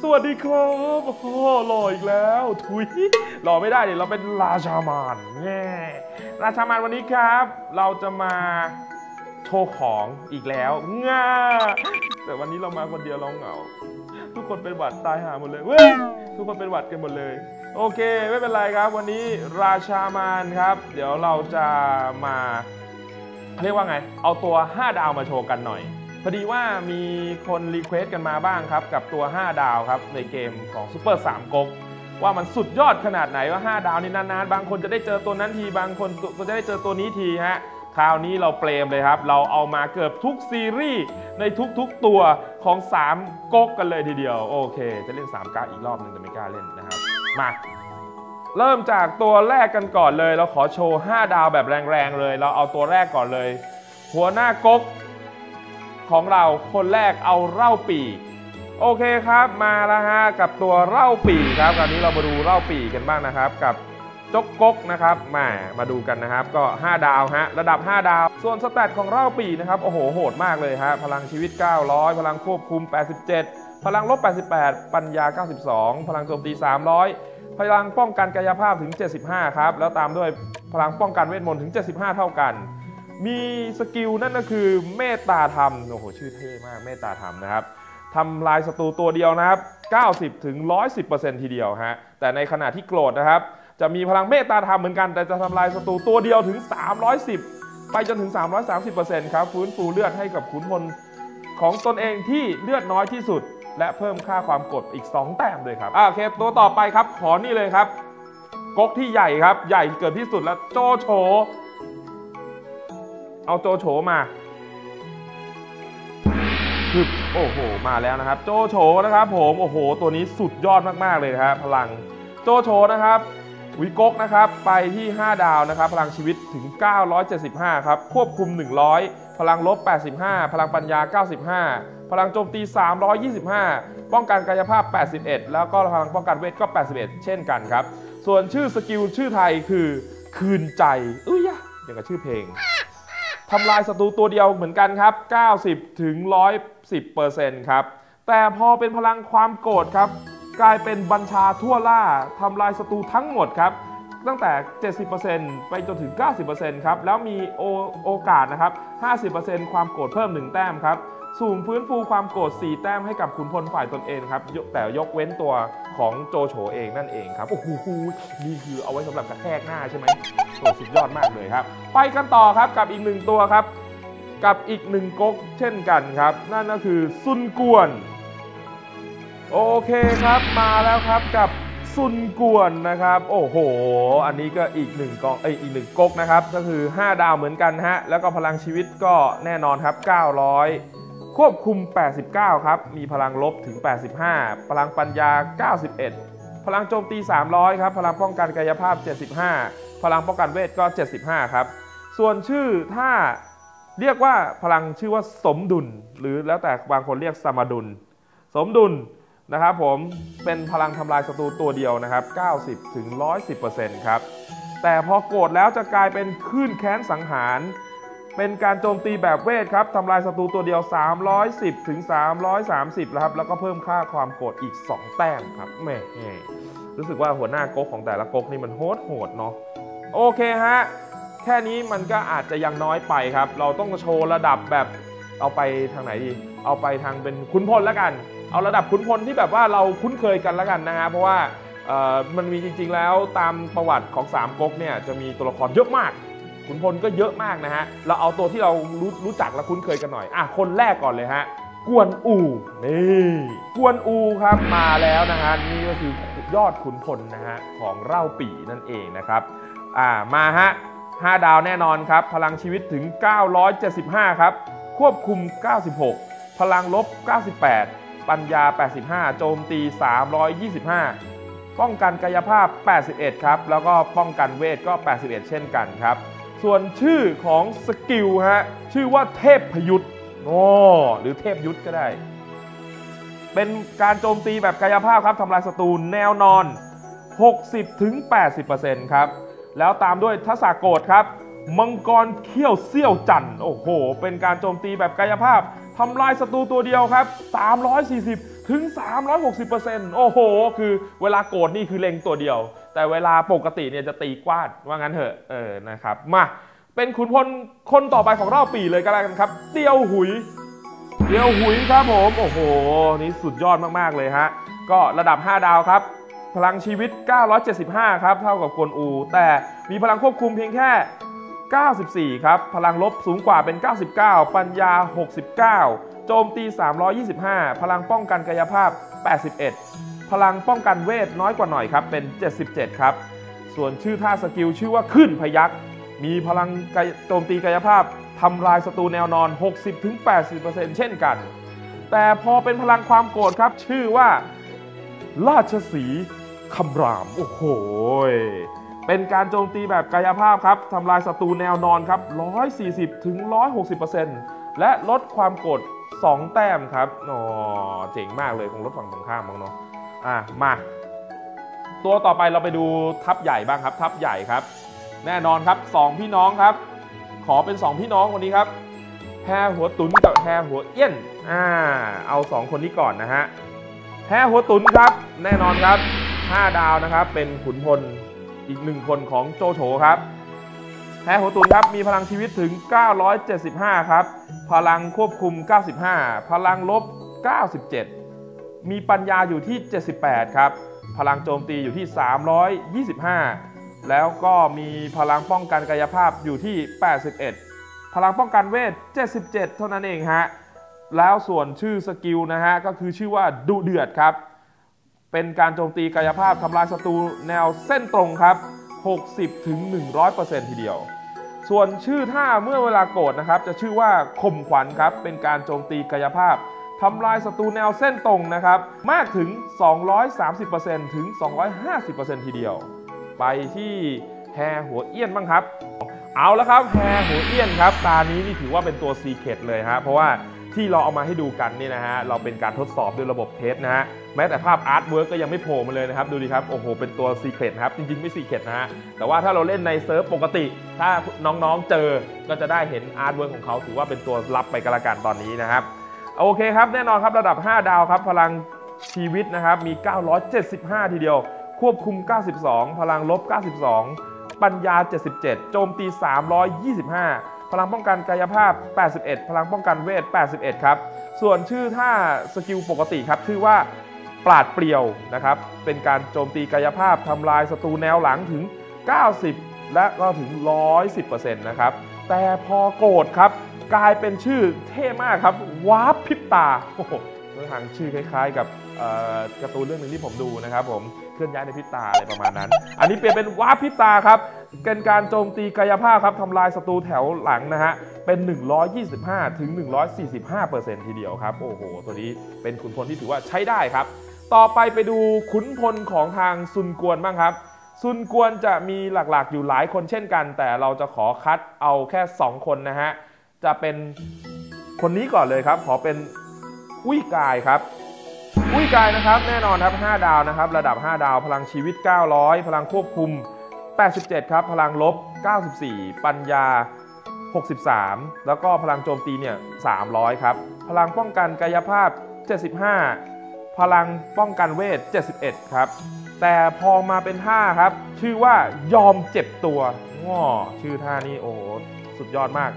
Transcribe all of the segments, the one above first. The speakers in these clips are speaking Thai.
สวัสดีครับโอ้หล่ออีกแล้วทุยหล่อไม่ได้เดิเราเป็นราชามานแง่ราชามานวันนี้ครับ เราจะมาโชว์ของอีกแล้วง่าแต่วันนี้เรามาคนเดียวเราเหงา ทุกคนเป็นหวัดตายหาหมดเลยเว้ยทุกคนเป็นหวัดกันหมดเลย โอเค ไม่เป็นไรครับ วันนี้ราชามานครับ เดี๋ยวเราจะมาเรียกว่าไง เอาตัว 5 ดาวมาโชว์กันหน่อย พอดีว่ามีคน request กันมาบ้างครับ กับตัว 5 ดาวครับ ในเกมของซูเปอร์3ก๊กว่ามันสุดยอดขนาดไหนว่า 5 ดาวนี่นานๆ บางคนจะได้เจอตัวนั้นทีบางคนก็จะได้เจอตัวนี้ทีฮะคราวนี้เราเปรมเลยครับ เราเอามาเกือบทุกซีรีส์ในทุกๆตัวของ 3ก๊กกันเลยทีเดียว โอเค จะเล่น3ก๊กอีกรอบหนึ่งแต่ไม่กล้าเล่นนะครับ มาเริ่มจากตัวแรกกันก่อนเลย เราขอโชว์ 5 ดาวแบบแรงๆเลย เราเอาตัวแรกก่อนเลย หัวหน้าก๊ก ของเราคนแรกเอาเล่าปีโอเคครับมาแล้วฮะกับตัวเล่าปีครับคราวนี้เรามาดูเล่าปีกันบ้างนะครับ กับจกกกนะครับมามาดูกันนะครับ ก็ 5 ดาวฮะระดับ 5 ดาว ส่วนสแตทของเล่าปีนะครับโอ้โหโหดมากเลยฮะพลังชีวิต 900 พลังควบคุม 87 พลังลบ 88 ปัญญา 92 พลังโจมตี 300 พลังป้องกันกายภาพถึง 75 ครับ แล้วตามด้วยพลังป้องกันเวทมนต์ถึง 75 เท่ากัน มีสกิลนั่นก็คือเมตตาธรรมโอ้โหชื่อเท่มากเมตตาธรรมนะครับทำลายศัตรูตัวเดียวนะครับ 90 ถึง 110%ทีเดียวฮะ แต่ในขณะที่โกรธนะครับ จะมีพลังเมตตาธรรมเหมือนกัน แต่จะทำลายศัตรูตัวเดียวถึง 310 ไปจนถึง 330%ครับ ฟื้นฟูเลือดให้กับขุนพลของตนเองที่เลือดน้อยที่สุด และเพิ่มค่าความกดอีก 2 แต้มเลยครับโอเค ตัวต่อไปครับ ขอนี่เลยครับ ก๊กที่ใหญ่ครับ ใหญ่เกิดที่สุดแล้วโจโฉ เอาโจโฉมาฮึบโอ้โห มาแล้วนะครับ โจโฉนะครับ ผมโอ้โห ตัวนี้สุดยอดมากๆเลยครับพลังโจโฉนะครับวิกกนะครับไปที่ 5 ดาวนะครับ พลังชีวิตถึง 975 ครับ ควบคุม 100 พลังลบ 85 พลังปัญญา 95 พลังโจมตี 325 ป้องกันกายภาพ 81 แล้วก็พลังป้องกันเวทก็ 81 เช่นกันครับ ส่วนชื่อสกิลชื่อไทยคือคืนใจ อุ้ยยะอย่างกับชื่อเพลง ทำลายศัตรูตัวเดียวเหมือนกันครับ 90 ถึง 110%ครับ แต่พอเป็นพลังความโกรธครับ กลายเป็นบัญชาทั่วล่าทำลายศัตรูทั้งหมดครับตั้งแต่ 70%ไปจนถึง 90%ครับ แล้วมีโอโอกาสนะครับ 50%ความโกรธเพิ่ม 1 แต้มครับ สูงฟื้นฟูความโกรธ4แต้มให้กับขุนพลฝ่ายตนเองครับแต่ยกเว้นตัวของโจโฉเองนั่นเองครับ โอ้โหนี่คือเอาไว้สำหรับกระแทกหน้าใช่ไหมโอ้สุดยอดมากเลยครับ ไปกันต่อครับกับอีกหนึ่งตัวครับ กับอีกหนึ่งก๊กเช่นกันครับ นั่นก็คือซุนกวน โอเคครับมาแล้วครับกับซุนกวนนะครับ โอ้โห อันนี้ก็อีกหนึ่งกองเอ้ยอีกหนึ่งก๊กนะครับ ก็คือ 5 ดาวเหมือนกันฮะแล้วก็พลังชีวิตก็แน่นอนครับ 900 ควบคุม 89 ครับ มีพลังลบถึง 85 พลังปัญญา 91 พลังโจมตี 300 ครับ พลังป้องกันกายภาพ 75 พลังป้องกันเวทก็ 75 ครับ ส่วนชื่อถ้าเรียกว่าพลังชื่อว่าสมดุล หรือแล้วแต่บางคนเรียกสมดุล สมดุลนะครับผมเป็นพลังทำลายศัตรูตัวเดียวนะครับ 90ถึง110%ครับ แต่พอโกรธแล้วจะกลายเป็นคลื่นแค้นสังหาร เป็นการโจมตีแบบเวทครับทำลายศัตรูตัวเดียว 310 ถึง 330แล้วครับ แล้วก็เพิ่มค่าความโกรธอีก 2 แต้มครับแม่รู้สึกว่าหัวหน้าก๊กของแต่ละก๊กนี่มันโหดโหดเนาะโอเคฮะ แค่นี้มันก็อาจจะยังน้อยไปครับ เราต้องโชว์ระดับแบบเอาไปทางไหนดี เอาไปทางเป็นขุนพลแล้วกัน เอาระดับขุนพลที่แบบว่าเราคุ้นเคยกันแล้วกันนะฮะเพราะว่ามันมีจริงๆแล้วตามประวัติของสามก๊กเนี่ยจะมีตัวละครเยอะมาก ขุนพลก็เยอะมากนะฮะ เราเอาตัวที่เรารู้รู้จักและคุ้นเคยกันหน่อย อะ คนแรกก่อนเลยฮะ กวนอูนี่กวนอูครับมาแล้วนะฮะ นี่ก็คือยอดขุนพลนะฮะของเล่าปี่นั่นเองนะครับ อ่า มาฮะ 5 ดาวแน่นอนครับ พลังชีวิตถึง 975 ครับ ควบคุม 96 พลังลบ 98 ปัญญา 85 โจมตี 325 ป้องกันกายภาพ 81 ครับ แล้วก็ป้องกันเวทก็ 81 เช่นกันครับ ส่วนชื่อของสกิลฮะชื่อว่าเทพพยุทธ์โอ้หรือเทพยุทธก็ได้ เป็นการโจมตีแบบกายภาพครับทำลายศัตรูแนวนอน 60-80%ครับ แล้วตามด้วยทักษะโกรธครับมังกรเขี้ยวเซี่ยวจันทร์โอ้โห เป็นการโจมตีแบบกายภาพทำลายศัตรูตัวเดียวครับ 340 ถึง 360%โอ้โห คือเวลาโกรธนี่คือเล็งตัวเดียว แต่เวลาปกติเนี่ยจะตีกว้านว่างั้นเถอะเออนะครับมาเป็นขุนพลคนต่อไปของรอบปีเลยก็แล้วกันครับ เตียวหุย เตียวหุยครับผมโอ้โห นี่สุดยอดมาก ๆ เลยฮะ ก็ระดับ 5 ดาวครับ พลังชีวิต 975 ครับ เท่ากับกวนอู แต่มีพลังควบคุมเพียงแค่ 94 ครับ พลังลบสูงกว่าเป็น 99 ปัญญา 69 โจมตี 325 พลังป้องกันกายภาพ 81 พลังป้องกันเวทน้อยกว่าหน่อยครับเป็น 77 ครับ ส่วนชื่อท่าสกิลชื่อว่าขึ้นพยักมีพลังโจมตีกายภาพทำลายศัตรูแนวนอน 60-80%เช่นกัน แต่พอเป็นพลังความโกรธครับ ชื่อว่า ราชสีคำราม โอ้โห เป็นการโจมตีแบบกายภาพครับทำลายศัตรูแนวนอนครับ 140ถึง160%และลดความโกรธ2 แต้มครับ อ๋อ เจ๋งมากเลยคงลดฝั่งตรงข้ามมั้งเนาะ อะมา ตัวต่อไปเราไปดูทัพใหญ่บ้างครับ ทัพใหญ่ครับ แน่นอนครับ 2 พี่น้องครับ ขอเป็น 2 พี่น้องคนนี้ครับแพรหัวตุนกับแพรหัวเอี้ยนอ่าเอา 2 คนนี้ก่อนนะฮะแพรหัวตุนครับ แน่นอนครับ 5 ดาวนะครับ เป็นขุนพลอีกหนึ่งคนของโจโฉครับแพรหัวตุนครับมีพลังชีวิตถึง 975 ครับ พลังควบคุม 95 พลังลบ 97 มีปัญญาอยู่ที่ 78 ครับ พลังโจมตีอยู่ที่ 325 แล้วก็มีพลังป้องกันกายภาพอยู่ที่ 81 พลังป้องกันเวท 77 เท่านั้นเองฮะ แล้วส่วนชื่อ skill นะฮะ ก็คือชื่อว่าดุเดือดครับ เป็นการโจมตีกายภาพทำลายศัตรูแนวเส้นตรงครับ 60ถึง100%ทีเดียวส่วนชื่อท่าเมื่อเวลาโกรธนะครับ จะชื่อว่าข่มขวัญครับ เป็นการโจมตีกายภาพ ทำลายศัตรูแนวเส้นตรงนะครับ มากถึง 230%ถึง 250%ทีเดียว ไปที่แฮหัวเอี้ยนบ้างครับ เอาแล้วครับแฮหัวเอี้ยนครับ ตานี้นี่ถือว่าเป็นตัว secret เลยฮะ เพราะว่าที่เราเอามาให้ดูกันนี่นะฮะ เราเป็นการทดสอบด้วยระบบ test นะฮะ แม้แต่ภาพ artwork ก็ยังไม่โผล่มาเลยนะครับ ดูดิครับ โอ้โห เป็นตัว secret ครับ จริง ๆ ไม่ secret นะฮะ แต่ว่าถ้าเราเล่นในเซิร์ฟปกติ ถ้าน้องๆเจอ ก็จะได้เห็น artwork ของเขา ถือว่าเป็นตัวลับไปกันละกันตอนนี้นะครับ โอเคครับแน่นอนครับระดับ 5 ดาวครับ พลังชีวิตนะครับมี 975 ทีเดียว ควบคุม 92 พลังลบ 92 ปัญญา 77 โจมตี 325 พลังป้องกันกายภาพ 81 พลังป้องกันเวท 81 ครับ ส่วนชื่อท่าสกิลปกติครับ ชื่อว่าปราดเปรียวนะครับ เป็นการโจมตีกายภาพทำลายศัตรูแนวหลังถึง 90 และก็ถึง 110%นะครับ แต่พอโกรธครับ กลายเป็นชื่อเท่มากครับวาร์ปพิบตาโอ้โหทางชื่อคล้าย ๆ กับการ์ตูนเรื่องหนึ่งที่ผมดูนะครับผมเคลื่อนย้ายในพิบตาอะไรประมาณนั้น อันนี้เปลี่ยนเป็นวาร์ปพิบตาครับเป็นการโจมตีกายภาพครับทำลายศัตรูแถวหลังนะฮะเป็น 125 ถึง 145 ทีเดียวครับโอ้โห ตัวนี้เป็นขุนพลที่ถือว่าใช้ได้ครับ ต่อไปไปดูขุนพลของทางซุนกวนบ้างครับซุนกวนจะมีหลักๆอยู่หลายคนเช่นกัน แต่เราจะขอคัดเอาแค่ 2 คนนะฮะ จะเป็นคนนี้ก่อนเลยครับ ขอเป็นอุ้ยกายครับ อุ้ยกายนะครับ แน่นอนครับ 5 ดาวนะครับ ระดับ 5 ดาว พลังชีวิต 900 พลังควบคุม 87 ครับ พลังลบ 94 ปัญญา 63 แล้วก็พลังโจมตีเนี่ย 300 ครับ พลังป้องกันกายภาพ 75 พลังป้องกันเวท 71 ครับ แต่พอมาเป็นท่าครับ ชื่อว่ายอมเจ็บตัวง้อชื่อท่านี้โอ้สุดยอดมาก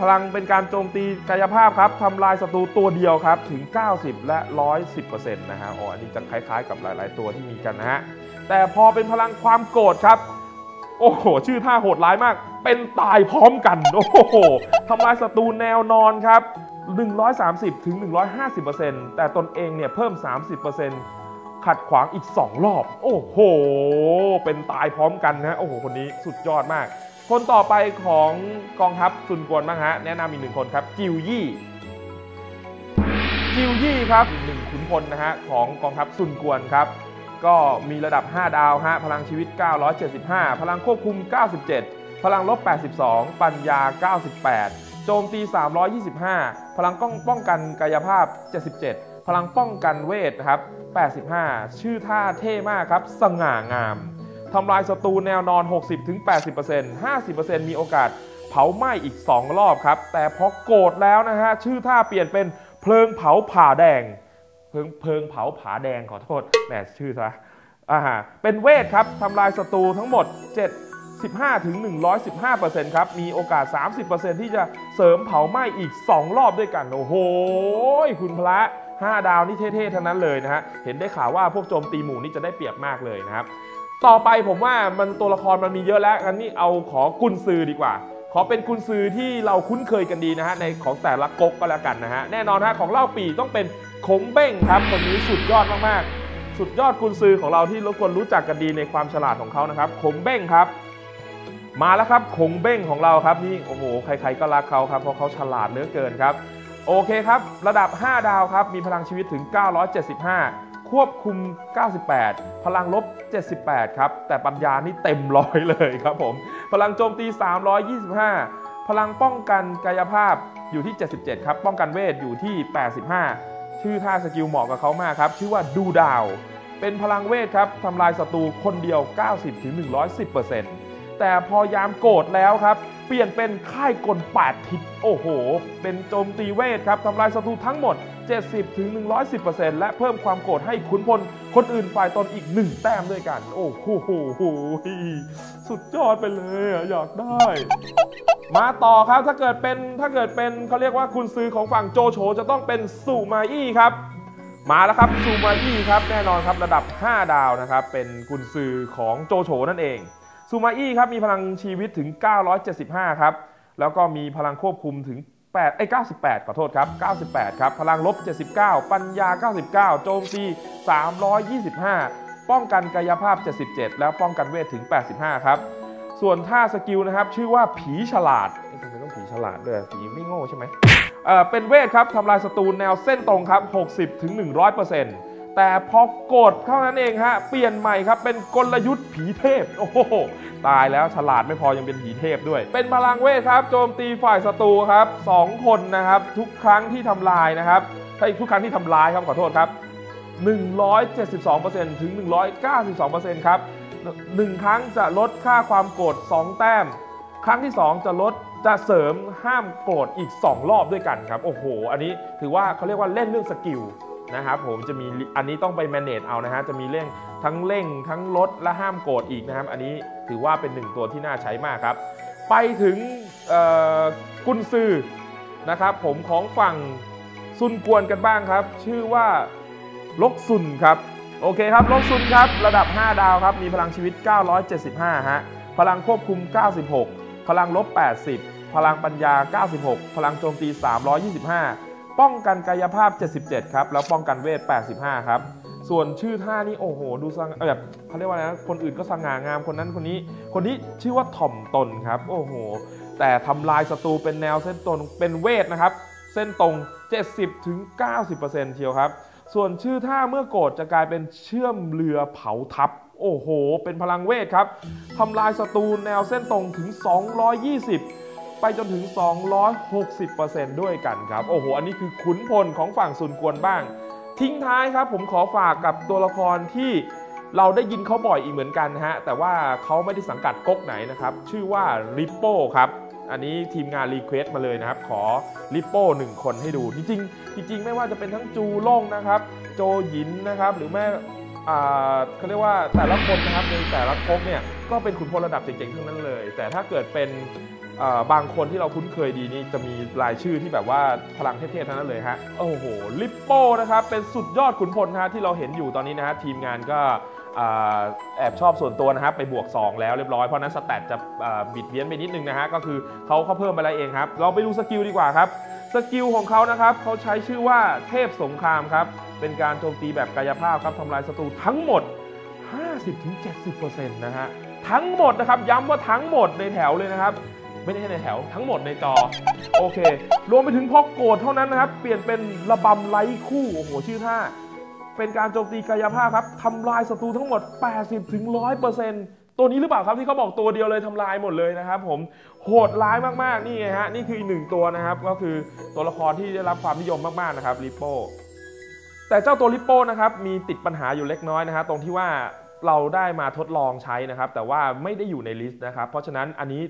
พลังเป็นการโจมตีกายภาพครับทำลายศัตรูตัวเดียวครับ ถึง 90 และ 110%นะฮะอ๋ออันนี้จะคล้ายๆกับหลายๆตัวที่มีกันนะฮะ แต่พอเป็นพลังความโกรธครับ โอ้โห ชื่อท่าโหดร้ายมาก เป็นตายพร้อมกัน โอ้โหทำลายศัตรูแนวนอนครับ 130 ถึง 150%แต่ตนเองเนี่ยเพิ่ม 30%ขัดขวางอีก 2 รอบ โอ้โห เป็นตายพร้อมกันนะ โอ้โห คนนี้สุดยอดมาก คนต่อไปของกองทัพซุนกวนบ้างฮะ แนะนำอีกหนึ่งคนครับ กิวยี่ กิวยี่ครับหนึ่งขุนพลนะฮะของกองทัพซุนกวนครับ ก็มีระดับ 5 ดาวฮะ พลังชีวิต 975 พลังควบคุม 97 พลังลบ 82 ปัญญา 98 โจมตี 325 พลังก้องป้องกันกายภาพ 77 พลังป้องกันเวทครับ 85 ชื่อท่าเท่มากครับ สง่างาม ทำลายศัตรูแนวนอน 60-80% 50%มีโอกาสเผาไหม้อีก 2 รอบครับ แต่พอโกรธแล้วนะฮะ ชื่อท่าเปลี่ยนเป็นเพลิงเผาผ่าแดง เพลิงเพลิงเผาผาแดงขอโทษแหมชื่อซะอ่าฮะเป็นเวทครับทำลายศัตรูทั้งหมด 7 15ถึง115%ครับ มีโอกาส 30%ที่จะเสริมเผาไหม้อีก 2 รอบด้วยกัน โอ้โห คุณพระ 5 ดาวนี่เท่ๆทั้งนั้นเลยนะฮะ เห็นได้ข่าวว่าพวกโจมตีหมู่นี่จะได้เปรียบมากเลยนะครับ ต่อไปผมว่ามันตัวละครมันมีเยอะแล้วงั้นนี่เอาขอกุนซือดีกว่า ขอเป็นกุนซือที่เราคุ้นเคยกันดีนะฮะในของแต่ละก๊กก็แล้วกันนะฮะแน่นอนฮะของเล่าปีต้องเป็นคงเบ้งครับคนนี้สุดยอดมากๆ สุดยอดกุนซือของเราที่เราควรรู้จักกันดีในความฉลาดของเขานะครับคงเบ้งครับ มาแล้วครับคงเบ้งของเราครับนี่โอ้โหใครๆก็รักเขาครับเพราะเขาฉลาดเหลือเกินครับ โอเคครับ ระดับ 5 ดาวครับมีพลังชีวิตถึง 975 ควบคุม 98 พลังลบ 78 ครับ แต่ปัญญานี่เต็มร้อยเลยครับผม พลังโจมตี 325 พลังป้องกันกายภาพอยู่ที่ 77 ครับ ป้องกันเวทอยู่ที่ 85 ชื่อท่าสกิลเหมาะกับเขามากครับ ชื่อว่าดูดาว เป็นพลังเวทครับทำลายศัตรูคนเดียว 90-110%แต่พอยามโกรธแล้วครับ เปลี่ยนเป็นค่ายกลแปดทิศ โอ้โห เป็นโจมตีเวทครับทำลายศัตรูทั้งหมด 70-110%และเพิ่มความโกรธให้ขุนพลคนอื่นฝ่ายตนอีก 1 แต้มด้วยกัน โอ้โหสุดยอดไปเลยอยากได้ มาต่อครับถ้าเกิดเป็นถ้าเกิดเป็นเขาเรียกว่าคุณซื้อของฝั่งโจโฉจะต้องเป็นสุมาอี้ครับมาแล้วครับซูมาอี้ครับแน่นอนครับระดับ 5 ดาวนะครับเป็นกุนซือของโจโฉนั่นเองซูมาอี้ครับมีพลังชีวิตถึง 975 ครับ แล้วก็มีพลังควบคุมถึง 8ไอ้98 ขอโทษครับ 98 ครับ พลังลบ 79 ปัญญา 99 โจมตี 325 ป้องกันกายภาพ 77 แล้วป้องกันเวทถึง 85 ครับ ส่วนท่าสกิลนะครับ ชื่อว่าผีฉลาดทำไมต้องผีฉลาดด้วยผีไม่โง่ใช่ไหมเอ่อเป็นเวทครับทำลายศัตรูแนวเส้นตรงครับ 60ถึง100% แต่พอกดเท่านั้นเองฮะเปลี่ยนใหม่ครับเป็นกลยุทธ์ผีเทพโอ้โหตายแล้วฉลาดไม่พอยังเป็นผีเทพด้วย เป็นพลังเวทครับ โจมตีฝ่ายศัตรูครับ 2 คนนะครับ ทุกครั้งที่ทำลายนะครับถ้าทุกครั้งที่ทำลายครับขอโทษครับ 172%ถึง 192%ครับ1ครั้งจะลดค่าความโกรธ2 แต้ม ครั้งที่ 2 จะลดจะเสริมห้ามโกรธอีก 2 รอบด้วยกันครับ โอ้โห อันนี้ถือว่าเขาเรียกว่าเล่นเรื่องสกิล นะครับผมจะมีอันนี้ต้องไป manage เอานะฮะจะมีเร่งทั้งเร่งทั้งลดและห้ามโกรธอีกนะครับ อันนี้ถือว่าเป็นหนึ่งตัวที่น่าใช้มากครับ ไปถึงกุนซือนะครับผมของฝั่งซุนกวนกันบ้างครับ ชื่อว่าลกซุนครับ โอเคครับลกซุนครับระดับ 5 ดาวครับ มีพลังชีวิต 975 ฮะ พลังควบคุม 96 พลังลบ 80 พลังปัญญา 96 พลังโจมตี 325 ป้องกันกายภาพ 77 ครับ แล้วป้องกันเวท 85 ครับ ส่วนชื่อท่านี่โอ้โห ดูสง่าแบบเขาเรียกว่าอะไรนะคนอื่นก็สง่างามคนนั้นคนนี้ คนนี้ชื่อว่าถ่อมตนครับ โอ้โห แต่ทำลายศัตรูเป็นแนวเส้นตรงเป็นเวทนะครับ เส้นตรง 70ถึง90%เชียวครับส่วนชื่อท่าเมื่อโกรธจะกลายเป็นเชื่อมเรือเผาทับ โอ้โห เป็นพลังเวทครับทำลายศัตรูแนวเส้นตรงถึง 220 ไปจนถึง 260%ด้วยกันครับ โอ้โห อันนี้คือขุนพลของฝั่งซุนกวนบ้าง ทิ้งท้ายครับผมขอฝากกับตัวละครที่เราได้ยินเขาบ่อยอีกเหมือนกันนะฮะ แต่ว่าเขาไม่ได้สังกัดก๊กไหนนะครับ ชื่อว่าลิโป้ครับอันนี้ทีมงาน request มาเลยนะครับ ขอลิโป้หนึ่งคนให้ดู จริงๆจริงๆ ไม่ว่าจะเป็นทั้งจูล่งนะครับ โจหยินนะครับ หรือแม้อ่าเขาเรียกว่าแต่ละคนนะครับในแต่ละก๊กเนี่ย ก็เป็นขุนพลระดับเจ๋งๆทั้งนั้นเลย แต่ถ้าเกิดเป็น บางคนที่เราคุ้นเคยดีนี่จะมีรายชื่อที่แบบว่าพลังเทพๆทั้งนั้นเลยฮะโอ้โหลิโป้นะครับเป็นสุดยอดขุนพลนะฮะที่เราเห็นอยู่ตอนนี้นะฮะทีมงานก็แอบชอบส่วนตัวนะครับไปบวก 2 แล้วเรียบร้อยเพราะนั้น stat จะบิดเบี้ยวไปนิดนึงนะฮะก็คือเขาเขาเพิ่มไปแล้วเองครับ เราไปดู skill ดีกว่าครับ skill ของเขานะครับเขาใช้ชื่อว่าเทพสงครามครับเป็นการโจมตีแบบกายภาพครับทำลายศัตรูทั้งหมด 50-70%นะฮะทั้งหมดนะครับย้ำว่าทั้งหมดในแถวเลยนะครับ ไม่ได้ในแถวทั้งหมดในจอ โอเค รวมไปถึงพอกโกรธเท่านั้นนะครับ เปลี่ยนเป็นระบำไร้คู่ โอ้โห ชื่อท่า เป็นการโจมตีกายภาพครับทำลายศัตรูทั้งหมด 80-100%ตัวนี้หรือเปล่าครับที่เขาบอกตัวเดียวเลยทำลายหมดเลยนะครับผมโหดร้ายมากๆนี่ไงฮะนี่คืออีกหนึ่งตัวนะครับ ก็คือตัวละครที่ได้รับความนิยมมากๆนะครับริปโป้แต่เจ้าตัวลิปโป้นะครับมีติดปัญหาอยู่เล็กน้อยนะฮะตรงที่ว่าเราได้มาทดลองใช้นะครับ แต่ว่าไม่ได้อยู่ในลิสต์นะครับ เพราะฉะนั้นอันนี้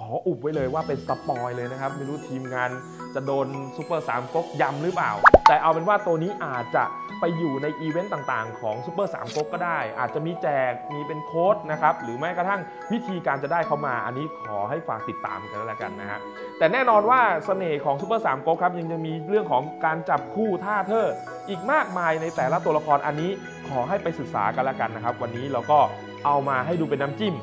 ขออุบไว้เลยว่าเป็น spoil เลยนะครับ ไม่รู้ทีมงานจะโดนซูเปอร์สามก๊กยำหรือเปล่า แต่เอาเป็นว่าตัวนี้อาจจะไปอยู่ในอีเวนต์ต่างๆ ของซูเปอร์สามก๊กก็ได้ อาจจะมีแจกมีเป็นโค้ดนะครับ หรือแม้กระทั่งวิธีการจะได้เข้ามา อันนี้ขอให้ฝากติดตามกันแล้วกันนะฮะแต่แน่นอนว่าเสน่ห์ของซูเปอร์สามก๊กครับยังจะมีเรื่องของการจับคู่ท่าเธออีกมากมายในแต่ละตัวละครอันนี้ขอให้ไปศึกษากันแล้วกันนะครับ วันนี้เราก็เอามาให้ดูเป็นน้ำจิ้ม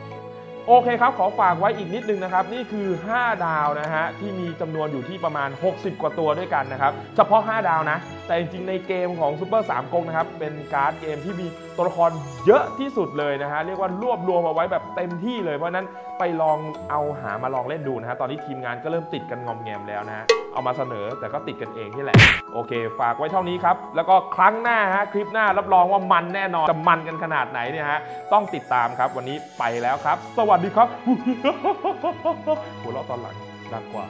โอเคครับ ขอฝากไว้อีกนิดนึงนะครับ นี่คือ 5 ดาวนะฮะ ที่มีจำนวนอยู่ที่ประมาณ 60 กว่าตัวด้วยกันนะครับ เฉพาะ 5 ดาวนะ แต่จริงๆ ในเกมของซูเปอร์3ก๊กนะครับ เป็นการ์ดเกมที่มีตัวละครเยอะที่สุดเลยนะฮะ เรียกว่ารวบรวมเอาไว้แบบเต็มที่เลย เพราะฉะนั้นไปลองเอาหามาลองเล่นดูนะฮะ ตอนนี้ทีมงานก็เริ่มติดกันงอมแงมแล้วนะฮะ เอามาเสนอแต่ก็ติดกันเองนี่แหละ โอเค ฝากไว้เท่านี้ครับ แล้วก็ครั้งหน้าฮะ คลิปหน้ารับรองว่ามันแน่นอน จะมันกันขนาดไหนเนี่ยฮะ ต้องติดตามครับ วันนี้ไปแล้วครับสวัสดีครับหัวเราะตอนหลังดังกว่า